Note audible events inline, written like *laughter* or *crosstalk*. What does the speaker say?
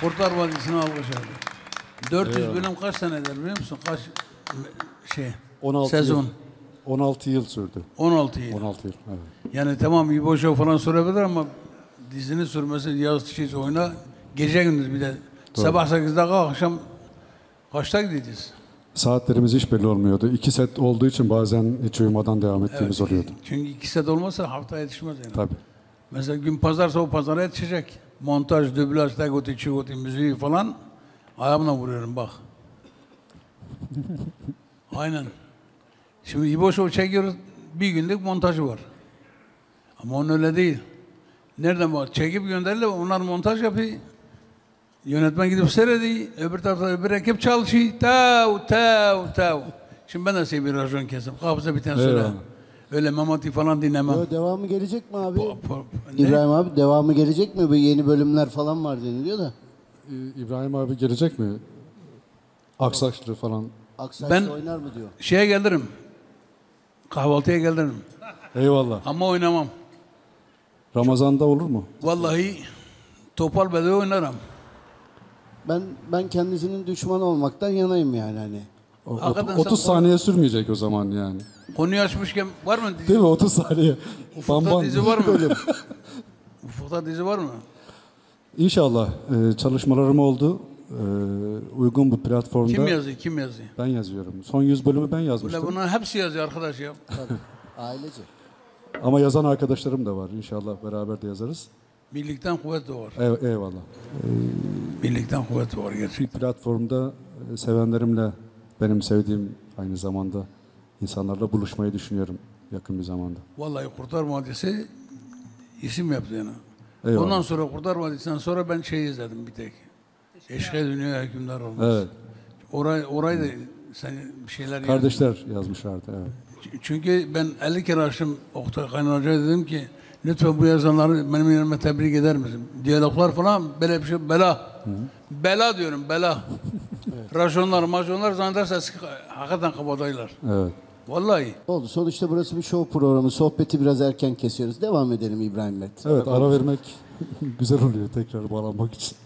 Kurtlar Vadisi'ne alkış aldı. 400 bölüm kaç senedir biliyor musun? Kaç şey 16 sezon? Yıl, 16 yıl sürdü. 16 yıl. 16 yıl. Evet. Yani tamam İbo Show falan sorabilir ama dizinin sürmesi Yağız Çiğiz oyna gece gündüz bir de sabah 8'de kalk akşam kaçta gideceğiz? Saatlerimiz hiç belli olmuyordu. İki set olduğu için bazen hiç uyumadan devam ettiğimiz oluyordu. Çünkü iki set olmasa hafta yetişmez yani. Tabii. Mesela gün pazarsa o pazara yetişecek. Montaj, dublaj, tegoti, çigoti, müziği falan ayağımla vuruyorum bak. *laughs* Aynen. Şimdi İbo Show çekiyoruz. Bir günlük montajı var. Ama onun öyle değil. Nereden bak? Çekip gönderirler. Onlar montaj yapıyor. Yönetmen gidip seyrediyor. Öbür tarafta öbür ekip çalışıyor. Tav, tav, tav. Şimdi ben de size bir rajon kesim. Kapıza bir tane söyle. Eyvallah. Öyle Memati falan dinlemem. Yo, devamı gelecek mi abi? Po- po- ne? İbrahim abi devamı gelecek mi? Bu yeni bölümler falan var deniliyor da. İbrahim abi gelecek mi? Aksaçlı falan. Aksaç Ben- oynar mı diyor. Şeye gelirim. Kahvaltıya gelirim. Eyvallah. Ama oynamam. Ramazan'da olur mu? Vallahi topal bedava oynarım. Ben ben kendisinin düşman olmaktan yanayım yani hani. Hakikaten 30 sen- saniye sürmeyecek o zaman yani. Konuyu açmışken var mı dizi? Değil mi? 30 saniye. Ufukta Bamban. dizi var mı? *laughs* Ufukta dizi var mı? İnşallah e, çalışmalarım oldu. E, uygun bir platformda Kim yazıyor? Kim yazıyor? ben yazıyorum. Son 100 bölümü ben Böyle yazmıştım. bunların hepsi yazıyor arkadaş ya. Ailece. Ama yazan arkadaşlarım da var. İnşallah beraber de yazarız. Birlikten kuvvet doğar. Ey- eyvallah. Birlikten kuvvet doğar Bir gerçekten. platformda e, sevenlerimle benim sevdiğim aynı zamanda insanlarla buluşmayı düşünüyorum yakın bir zamanda. Vallahi Kurtar Vadisi isim yaptı yani. Eyvallah. Ondan sonra Kurtar Vadisi'nden sonra ben şey izledim bir tek. Eşkıya Dünya Hükümdar Olmaz. Evet. Orayı, orayı da sen bir şeyler yazdın. Kardeşler yazmışlardı. Evet. Çünkü ben 50 kere açtım Oktay Kaynar Hoca'ya dedim ki lütfen bu yazanları benim yerime tebrik eder misin? Diyaloglar falan böyle bir şey bela. Bela diyorum bela. *laughs* Rajonlar, majonlar zannederse eski, hakikaten kabadayılar. Evet. Vallahi. Oldu. Sonuçta burası bir show programı. Sohbeti biraz erken kesiyoruz. Devam edelim İbrahim Bey. Evet ara vermek *laughs* güzel oluyor tekrar bağlanmak için.